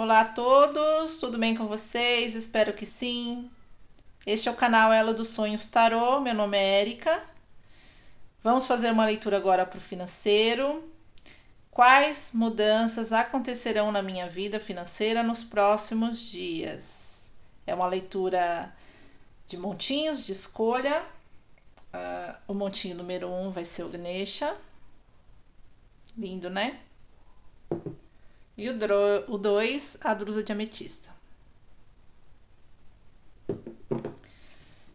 Olá a todos, tudo bem com vocês? Espero que sim. Este é o canal Elo dos Sonhos Tarô, meu nome é Érica. Vamos fazer uma leitura agora para o financeiro. Quais mudanças acontecerão na minha vida financeira nos próximos dias? É uma leitura de montinhos de escolha. Uh, o montinho número 1 um vai ser o Ganesha. Lindo, né? E o 2, a drusa de ametista.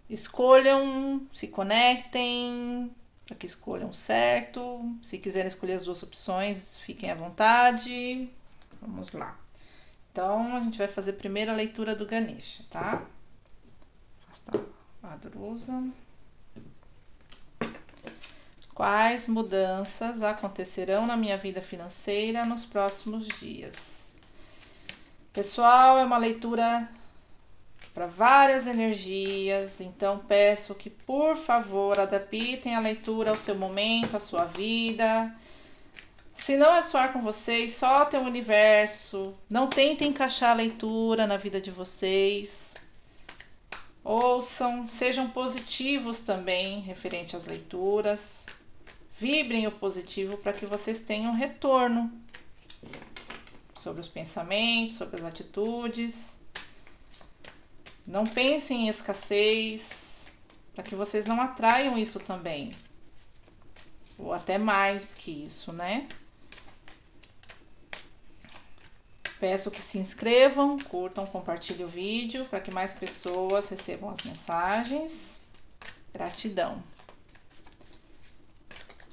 Escolham, se conectem, para que escolham certo. Se quiserem escolher as duas opções, fiquem à vontade. Vamos lá. Então, a gente vai fazer a primeira leitura do Ganesha, tá? Afastar a drusa. Quais mudanças acontecerão na minha vida financeira nos próximos dias? Pessoal, é uma leitura para várias energias, então peço que, por favor, adaptem a leitura ao seu momento, à sua vida. Se não é soar com vocês, só tem o universo. Não tentem encaixar a leitura na vida de vocês. Ouçam, sejam positivos também referente às leituras. Vibrem o positivo para que vocês tenham retorno sobre os pensamentos, sobre as atitudes. Não pensem em escassez, para que vocês não atraiam isso também. Ou até mais que isso, né? Peço que se inscrevam, curtam, compartilhem o vídeo para que mais pessoas recebam as mensagens. Gratidão.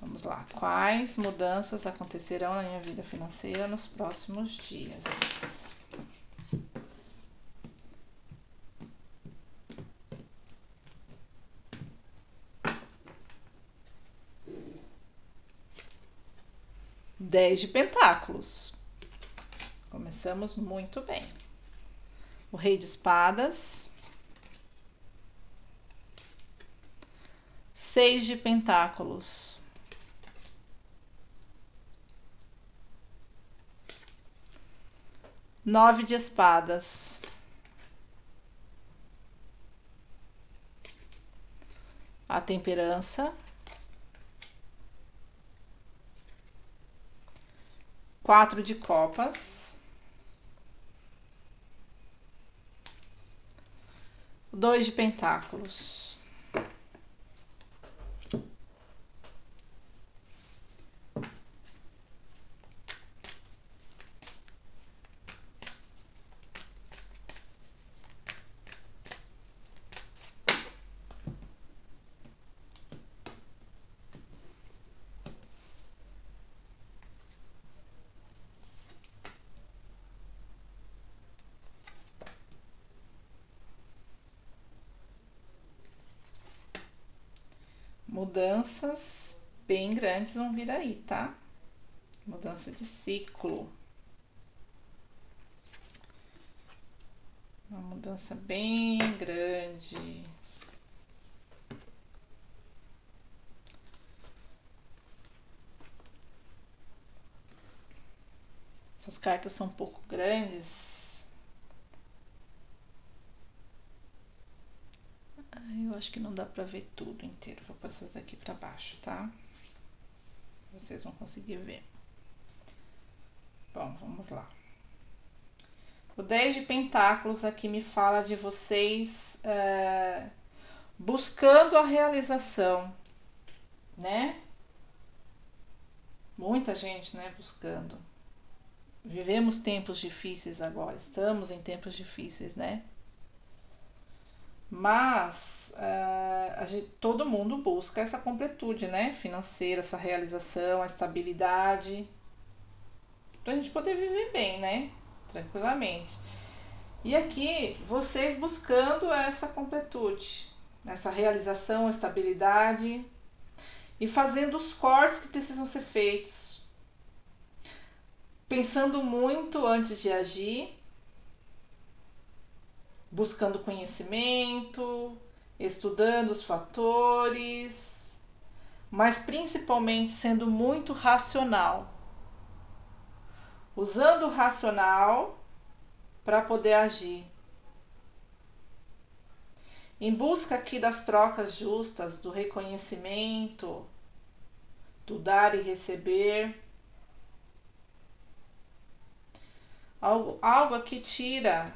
Vamos lá. Quais mudanças acontecerão na minha vida financeira nos próximos dias? Dez de pentáculos. Começamos muito bem. O rei de espadas. Seis de pentáculos. Nove de espadas. A temperança. Quatro de copas. Dois de pentáculos. Mudanças bem grandes vão vir aí, tá? Mudança de ciclo. Uma mudança bem grande. Essas cartas são um pouco grandes, Eu acho que não dá pra ver tudo inteiro. Vou passar isso daqui pra baixo, tá? Vocês vão conseguir ver. Bom, vamos lá. O 10 de pentáculos aqui me fala de vocês é, buscando a realização, né? Muita gente, né, buscando. Vivemos tempos difíceis agora, estamos em tempos difíceis, né? Mas uh, gente, todo mundo busca essa completude, né? Financeira, essa realização, a estabilidade. Pra gente poder viver bem, né? Tranquilamente. E aqui, vocês buscando essa completude, essa realização, estabilidade e fazendo os cortes que precisam ser feitos. Pensando muito antes de agir buscando conhecimento, estudando os fatores, mas principalmente sendo muito racional. Usando o racional para poder agir. Em busca aqui das trocas justas, do reconhecimento, do dar e receber. Algo, algo aqui tira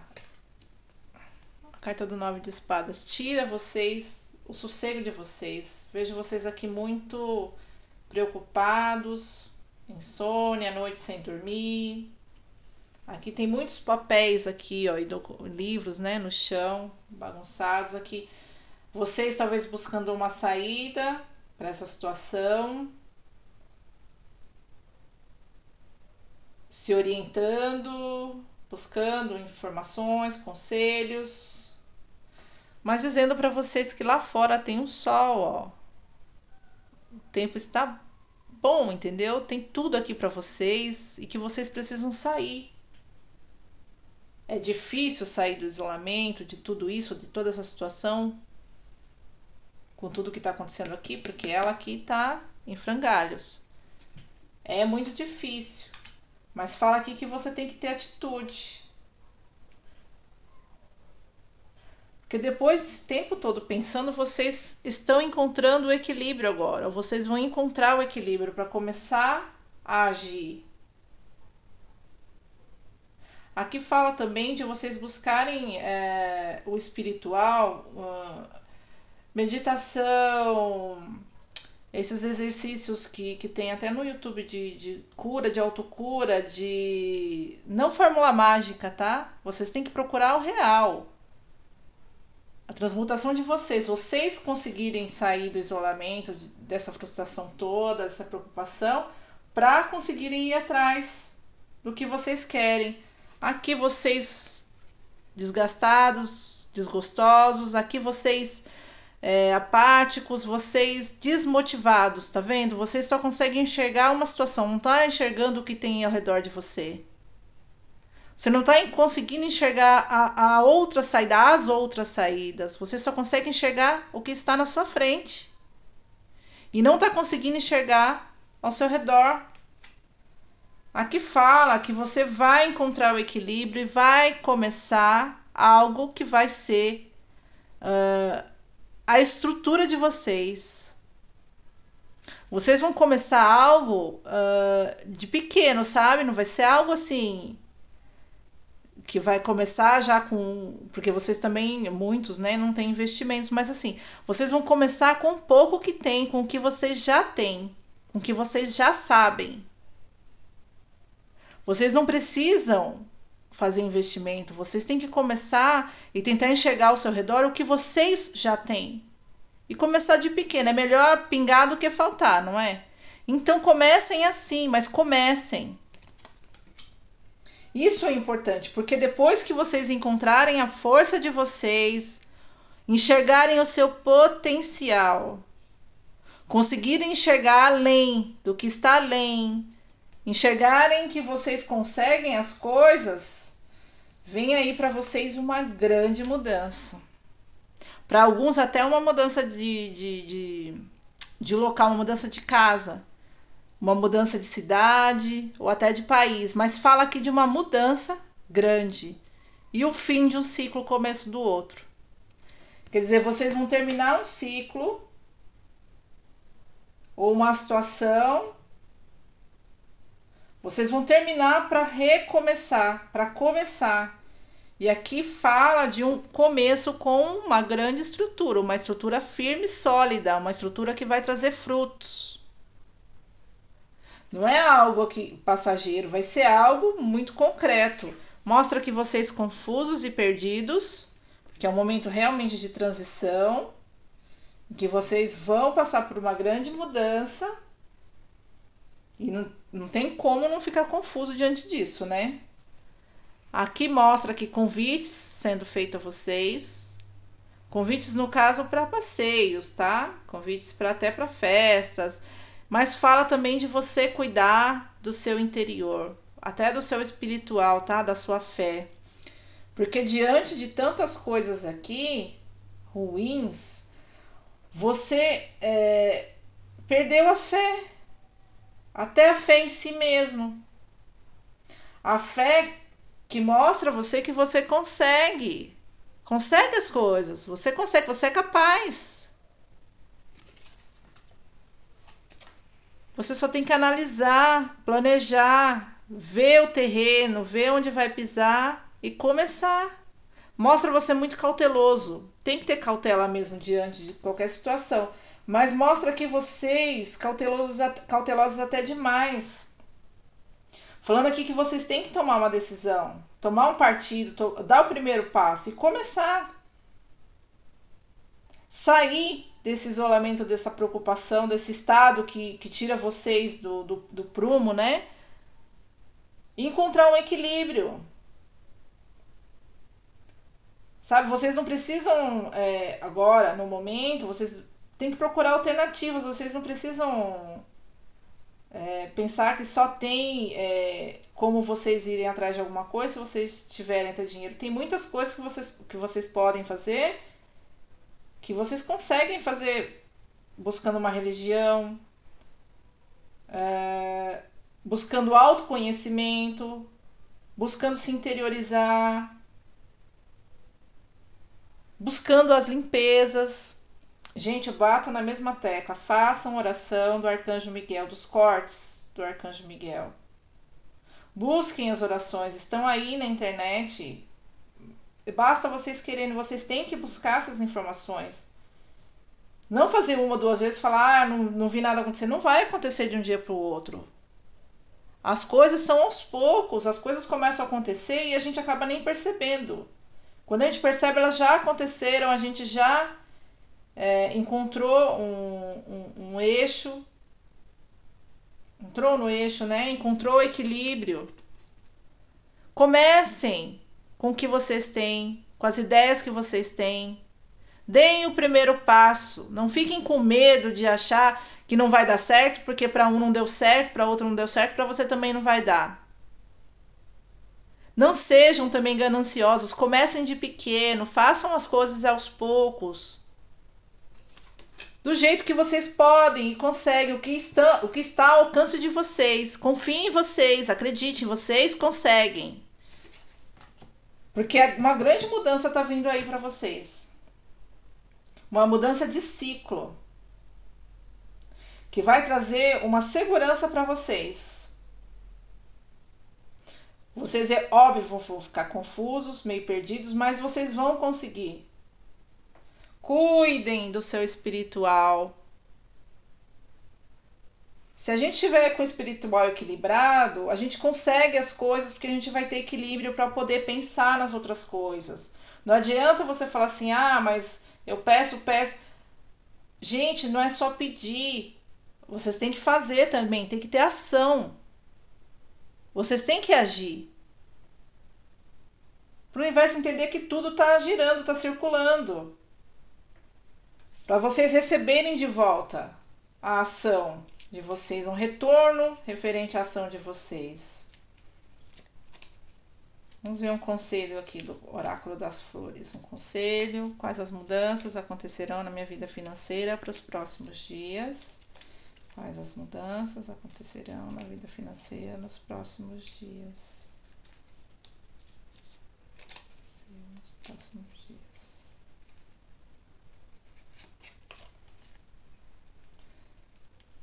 carta do nove de espadas, tira vocês o sossego de vocês. Vejo vocês aqui muito preocupados, insônia, noite sem dormir. Aqui tem muitos papéis aqui, ó, e livros, né, no chão, bagunçados aqui. Vocês talvez buscando uma saída para essa situação. Se orientando, buscando informações, conselhos. Mas dizendo para vocês que lá fora tem um sol, ó. O tempo está bom, entendeu? Tem tudo aqui para vocês e que vocês precisam sair. É difícil sair do isolamento, de tudo isso, de toda essa situação, com tudo que está acontecendo aqui, porque ela aqui está em frangalhos. É muito difícil, mas fala aqui que você tem que ter atitude. Porque depois desse tempo todo pensando, vocês estão encontrando o equilíbrio agora. Vocês vão encontrar o equilíbrio para começar a agir. Aqui fala também de vocês buscarem é, o espiritual, meditação, esses exercícios que, que tem até no YouTube de, de cura, de autocura, de. Não fórmula mágica, tá? Vocês têm que procurar o real a transmutação de vocês, vocês conseguirem sair do isolamento, dessa frustração toda, dessa preocupação, para conseguirem ir atrás do que vocês querem. Aqui vocês desgastados, desgostosos, aqui vocês é, apáticos, vocês desmotivados, tá vendo? Vocês só conseguem enxergar uma situação, não tá enxergando o que tem ao redor de você. Você não está conseguindo enxergar a, a outra saída, as outras saídas. Você só consegue enxergar o que está na sua frente. E não está conseguindo enxergar ao seu redor. Aqui fala que você vai encontrar o equilíbrio e vai começar algo que vai ser uh, a estrutura de vocês. Vocês vão começar algo uh, de pequeno, sabe? Não vai ser algo assim que vai começar já com. Porque vocês também, muitos, né, não têm investimentos, mas assim, vocês vão começar com o pouco que tem, com o que vocês já têm, com o que vocês já sabem. Vocês não precisam fazer investimento, vocês têm que começar e tentar enxergar ao seu redor o que vocês já têm. E começar de pequeno. É melhor pingar do que faltar, não é? Então comecem assim, mas comecem. Isso é importante, porque depois que vocês encontrarem a força de vocês, enxergarem o seu potencial, conseguirem enxergar além do que está além, enxergarem que vocês conseguem as coisas, vem aí para vocês uma grande mudança. Para alguns, até uma mudança de, de, de, de local, uma mudança de casa uma mudança de cidade ou até de país, mas fala aqui de uma mudança grande e o fim de um ciclo, começo do outro. Quer dizer, vocês vão terminar um ciclo ou uma situação, vocês vão terminar para recomeçar, para começar. E aqui fala de um começo com uma grande estrutura, uma estrutura firme e sólida, uma estrutura que vai trazer frutos. Não é algo que passageiro, vai ser algo muito concreto. Mostra que vocês confusos e perdidos, que é um momento realmente de transição, que vocês vão passar por uma grande mudança e não, não tem como não ficar confuso diante disso, né? Aqui mostra que convites sendo feitos a vocês. Convites no caso para passeios, tá? Convites para até para festas mas fala também de você cuidar do seu interior, até do seu espiritual, tá? Da sua fé. Porque diante de tantas coisas aqui ruins, você é, perdeu a fé, até a fé em si mesmo. A fé que mostra você que você consegue. Consegue as coisas. Você consegue, você é capaz. Você só tem que analisar, planejar, ver o terreno, ver onde vai pisar e começar. Mostra você muito cauteloso. Tem que ter cautela mesmo diante de qualquer situação. Mas mostra que vocês, cautelosos, cautelosos até demais. Falando aqui que vocês têm que tomar uma decisão, tomar um partido, dar o primeiro passo e começar. Sair desse isolamento, dessa preocupação, desse estado que, que tira vocês do, do, do prumo, né? E encontrar um equilíbrio. Sabe, vocês não precisam é, agora, no momento, vocês têm que procurar alternativas, vocês não precisam é, pensar que só tem é, como vocês irem atrás de alguma coisa se vocês tiverem até dinheiro. Tem muitas coisas que vocês, que vocês podem fazer que vocês conseguem fazer buscando uma religião, é, buscando autoconhecimento, buscando se interiorizar, buscando as limpezas. Gente, eu bato na mesma tecla. Façam oração do Arcanjo Miguel, dos cortes do Arcanjo Miguel. Busquem as orações, estão aí na internet. Basta vocês querendo, vocês têm que buscar essas informações. Não fazer uma, duas vezes falar, ah, não, não vi nada acontecer. Não vai acontecer de um dia para o outro. As coisas são aos poucos, as coisas começam a acontecer e a gente acaba nem percebendo. Quando a gente percebe, elas já aconteceram, a gente já é, encontrou um, um, um eixo, entrou no eixo, né? Encontrou equilíbrio. Comecem com o que vocês têm, com as ideias que vocês têm. Deem o primeiro passo. Não fiquem com medo de achar que não vai dar certo, porque para um não deu certo, para outro não deu certo, para você também não vai dar. Não sejam também gananciosos. Comecem de pequeno, façam as coisas aos poucos. Do jeito que vocês podem e conseguem, o que está, o que está ao alcance de vocês. Confiem em vocês, acreditem, vocês conseguem. Porque uma grande mudança está vindo aí para vocês. Uma mudança de ciclo. Que vai trazer uma segurança para vocês. Vocês, é óbvio, vão ficar confusos, meio perdidos, mas vocês vão conseguir. Cuidem do seu espiritual. Se a gente tiver com o espiritual equilibrado, a gente consegue as coisas porque a gente vai ter equilíbrio para poder pensar nas outras coisas. Não adianta você falar assim: "Ah, mas eu peço, peço". Gente, não é só pedir. Vocês têm que fazer também, tem que ter ação. Vocês têm que agir. Para o universo entender que tudo está girando, está circulando. Para vocês receberem de volta a ação de vocês, um retorno referente à ação de vocês. Vamos ver um conselho aqui do Oráculo das Flores. Um conselho: quais as mudanças acontecerão na minha vida financeira para os próximos dias? Quais as mudanças acontecerão na vida financeira nos próximos dias? Nos próximos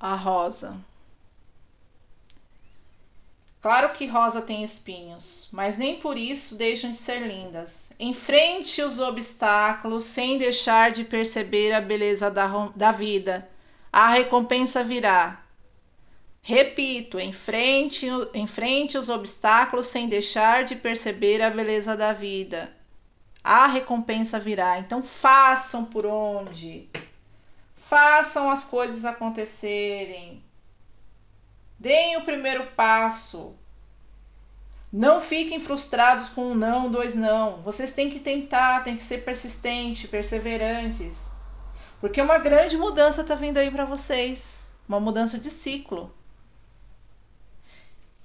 a rosa. Claro que rosa tem espinhos, mas nem por isso deixam de ser lindas. Enfrente os obstáculos sem deixar de perceber a beleza da, da vida. A recompensa virá. Repito, enfrente, enfrente os obstáculos sem deixar de perceber a beleza da vida. A recompensa virá. Então façam por onde. Façam as coisas acontecerem. Deem o primeiro passo. Não fiquem frustrados com um não, dois não. Vocês têm que tentar, têm que ser persistentes, perseverantes. Porque uma grande mudança está vindo aí para vocês. Uma mudança de ciclo.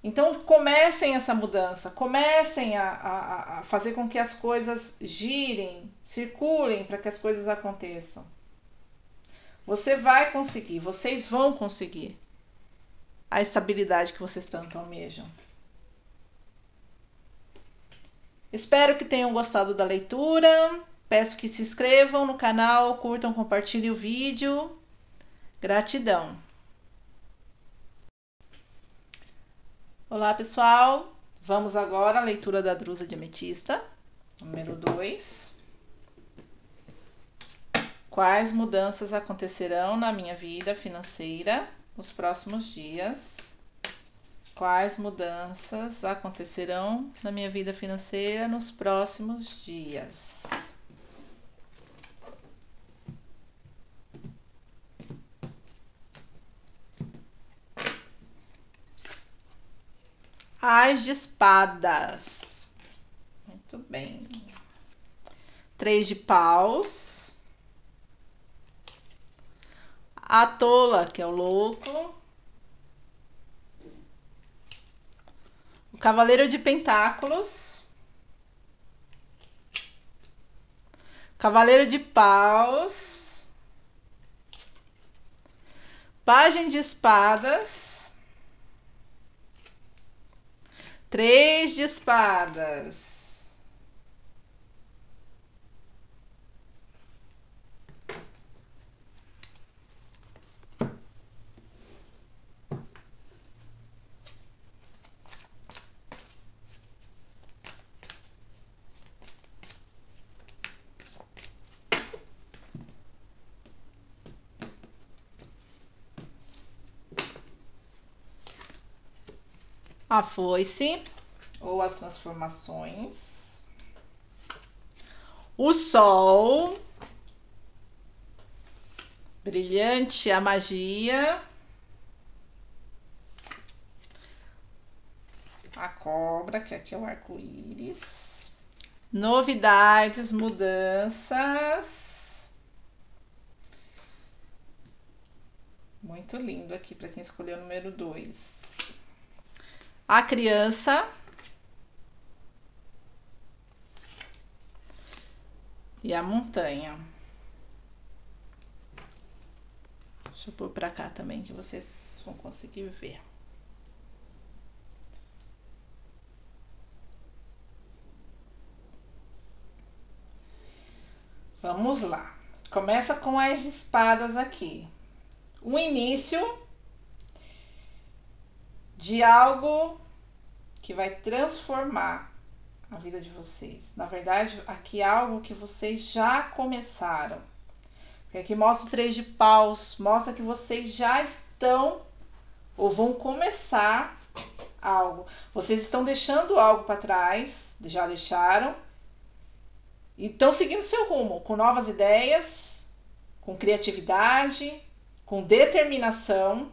Então comecem essa mudança, comecem a, a, a fazer com que as coisas girem, circulem para que as coisas aconteçam. Você vai conseguir, vocês vão conseguir a estabilidade que vocês tanto almejam. Espero que tenham gostado da leitura. Peço que se inscrevam no canal, curtam, compartilhem o vídeo. Gratidão. Olá, pessoal. Vamos agora à leitura da drusa de ametista, número 2. Quais mudanças acontecerão na minha vida financeira nos próximos dias? Quais mudanças acontecerão na minha vida financeira nos próximos dias? As de espadas. Muito bem. Três de paus. A tola, que é o louco. O Cavaleiro de Pentáculos. Cavaleiro de Paus. Pagem de Espadas. Três de Espadas. A foice ou as transformações, o sol, brilhante a magia, a cobra, que aqui é o arco-íris, novidades, mudanças. Muito lindo aqui para quem escolheu o número 2 a criança e a montanha. Deixa eu pôr para cá também que vocês vão conseguir ver. Vamos lá. Começa com as espadas aqui. O início de algo que vai transformar a vida de vocês. Na verdade, aqui é algo que vocês já começaram. Porque aqui mostra o três de paus, mostra que vocês já estão ou vão começar algo. Vocês estão deixando algo para trás, já deixaram, e estão seguindo seu rumo com novas ideias, com criatividade, com determinação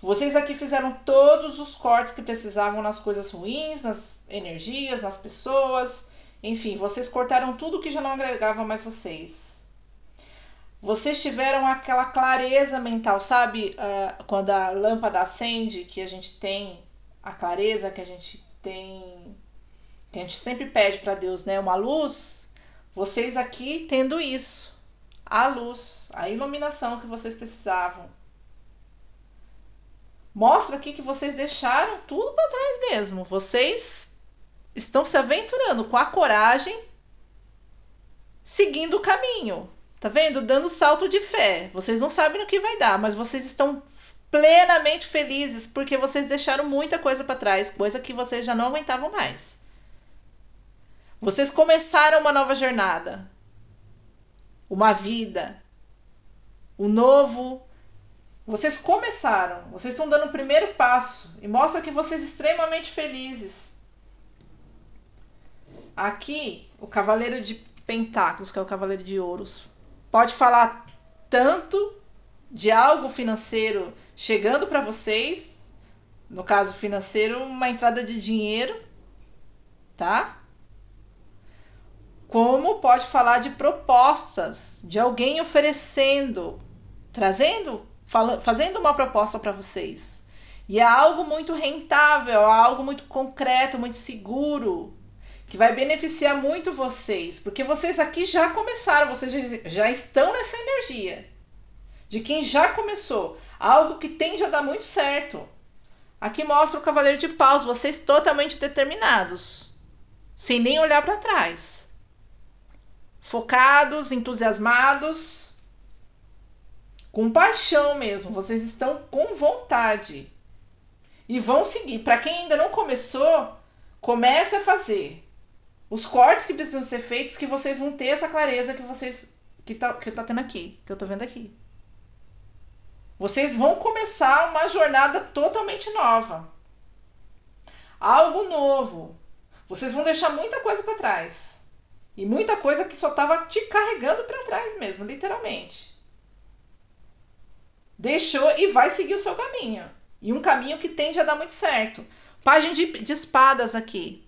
vocês aqui fizeram todos os cortes que precisavam nas coisas ruins, nas energias, nas pessoas. Enfim, vocês cortaram tudo que já não agregava mais vocês. Vocês tiveram aquela clareza mental, sabe? Uh, quando a lâmpada acende, que a gente tem a clareza que a gente tem, que a gente sempre pede para Deus, né? Uma luz. Vocês aqui tendo isso, a luz, a iluminação que vocês precisavam. Mostra aqui que vocês deixaram tudo para trás mesmo. Vocês estão se aventurando com a coragem, seguindo o caminho. Tá vendo? Dando salto de fé. Vocês não sabem no que vai dar, mas vocês estão plenamente felizes porque vocês deixaram muita coisa para trás, coisa que vocês já não aguentavam mais. Vocês começaram uma nova jornada, uma vida, um novo vocês começaram, vocês estão dando o primeiro passo e mostra que vocês extremamente felizes. Aqui, o Cavaleiro de Pentáculos, que é o Cavaleiro de Ouros, pode falar tanto de algo financeiro chegando para vocês, no caso financeiro, uma entrada de dinheiro, tá? Como pode falar de propostas, de alguém oferecendo, trazendo fazendo uma proposta para vocês. E é algo muito rentável, é algo muito concreto, muito seguro, que vai beneficiar muito vocês, porque vocês aqui já começaram, vocês já estão nessa energia de quem já começou, algo que tende a dar muito certo. Aqui mostra o cavaleiro de paus, vocês totalmente determinados. sem nem olhar para trás. Focados, entusiasmados, com paixão mesmo. Vocês estão com vontade e vão seguir. Para quem ainda não começou, comece a fazer os cortes que precisam ser feitos, que vocês vão ter essa clareza que vocês que tá, que tá tendo aqui, que eu tô vendo aqui. Vocês vão começar uma jornada totalmente nova. Algo novo. Vocês vão deixar muita coisa para trás. E muita coisa que só tava te carregando para trás mesmo, literalmente. Deixou e vai seguir o seu caminho. E um caminho que tende a dar muito certo. Página de, de espadas aqui.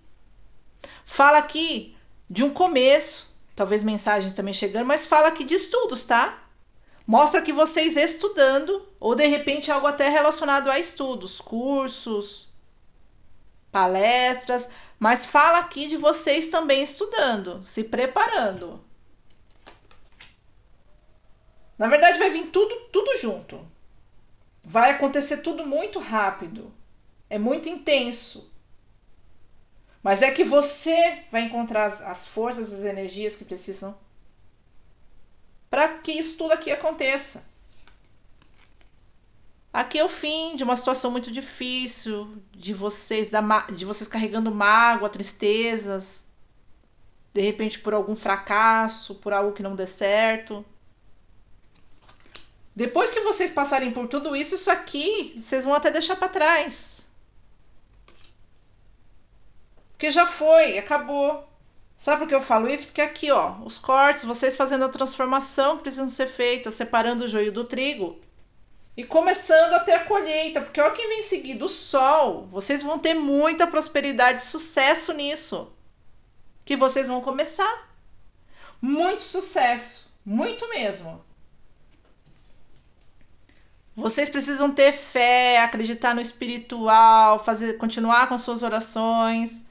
Fala aqui de um começo, talvez mensagens também chegando, mas fala aqui de estudos, tá? Mostra que vocês estudando, ou de repente algo até relacionado a estudos, cursos, palestras, mas fala aqui de vocês também estudando, se preparando. Na verdade, vai vir tudo, tudo junto. Vai acontecer tudo muito rápido. É muito intenso. Mas é que você vai encontrar as, as forças, as energias que precisam para que isso tudo aqui aconteça. Aqui é o fim de uma situação muito difícil, de vocês de vocês carregando mágoa, tristezas, de repente por algum fracasso, por algo que não dê certo. Depois que vocês passarem por tudo isso, isso aqui vocês vão até deixar para trás. Porque já foi, acabou. Sabe por que eu falo isso? Porque aqui, ó, os cortes, vocês fazendo a transformação que precisam ser feita, separando o joio do trigo e começando até a colheita, porque ó, quem vem seguido o sol, vocês vão ter muita prosperidade e sucesso nisso. Que vocês vão começar. Muito sucesso, muito mesmo. Vocês precisam ter fé, acreditar no espiritual, fazer, continuar com suas orações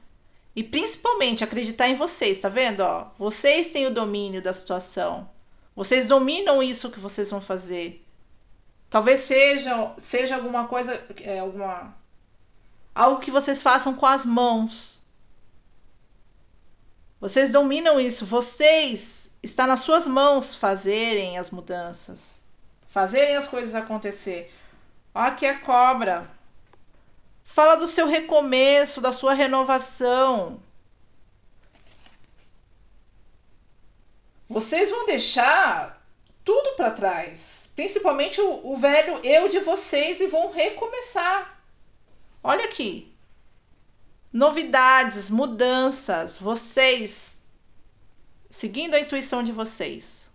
e principalmente acreditar em vocês, tá vendo? Ó, vocês têm o domínio da situação. Vocês dominam isso que vocês vão fazer. Talvez seja, seja alguma coisa, é, alguma algo que vocês façam com as mãos. Vocês dominam isso. Vocês está nas suas mãos fazerem as mudanças fazerem as coisas acontecer. Ó, aqui é cobra. Fala do seu recomeço, da sua renovação. Vocês vão deixar tudo para trás, principalmente o, o velho eu de vocês, e vão recomeçar. Olha aqui. Novidades, mudanças, vocês seguindo a intuição de vocês.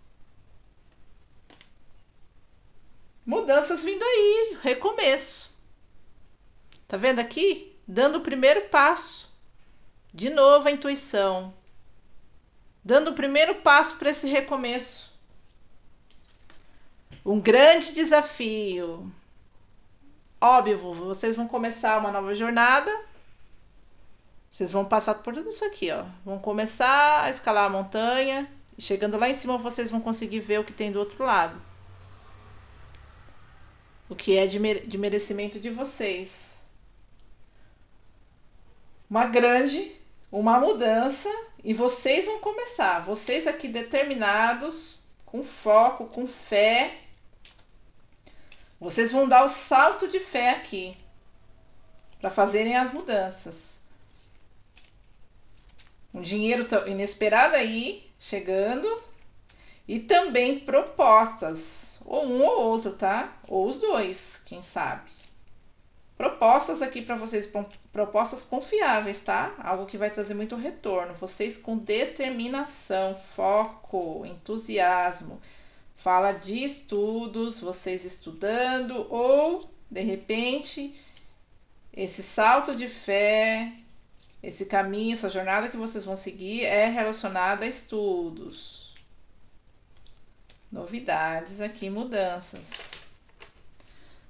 Mudanças vindo aí, recomeço. Tá vendo aqui? Dando o primeiro passo. De novo a intuição. Dando o primeiro passo para esse recomeço. Um grande desafio. Óbvio, vocês vão começar uma nova jornada. Vocês vão passar por tudo isso aqui, ó. Vão começar a escalar a montanha. Chegando lá em cima, vocês vão conseguir ver o que tem do outro lado o que é de, de merecimento de vocês. Uma grande, uma mudança, e vocês vão começar. Vocês aqui determinados, com foco, com fé. Vocês vão dar o salto de fé aqui para fazerem as mudanças. Um dinheiro inesperado aí chegando e também propostas ou um ou outro, tá? Ou os dois, quem sabe. Propostas aqui para vocês, propostas confiáveis, tá? Algo que vai trazer muito retorno. Vocês com determinação, foco, entusiasmo. Fala de estudos, vocês estudando ou de repente esse salto de fé, esse caminho, essa jornada que vocês vão seguir é relacionada a estudos Novidades aqui, mudanças.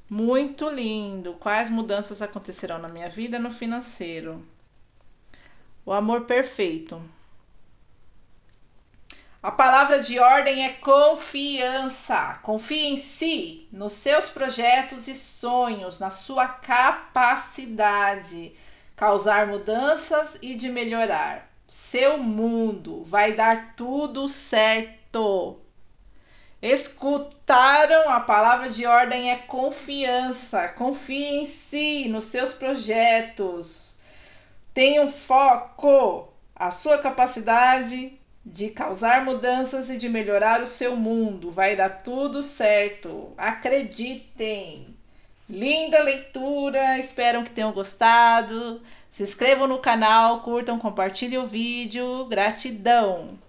Muito lindo. Quais mudanças acontecerão na minha vida no financeiro? O amor perfeito. A palavra de ordem é confiança. Confie em si, nos seus projetos e sonhos, na sua capacidade causar mudanças e de melhorar. seu mundo. Vai dar tudo certo. Escutaram? A palavra de ordem é confiança. Confie em si, nos seus projetos. Tenha um foco. A sua capacidade de causar mudanças e de melhorar o seu mundo. Vai dar tudo certo. Acreditem. Linda leitura, espero que tenham gostado. Se inscrevam no canal, curtam, compartilhem o vídeo. Gratidão!